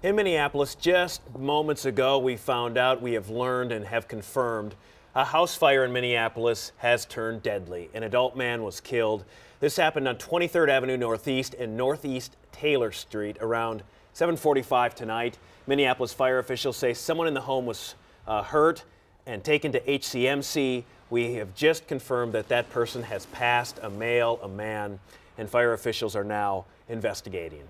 In Minneapolis, just moments ago, we found out, we have learned and have confirmed a house fire in Minneapolis has turned deadly. An adult man was killed. This happened on 23rd Avenue Northeast and Northeast Taylor Street around 745 tonight. Minneapolis fire officials say someone in the home was uh, hurt and taken to HCMC. We have just confirmed that that person has passed, a male, a man, and fire officials are now investigating.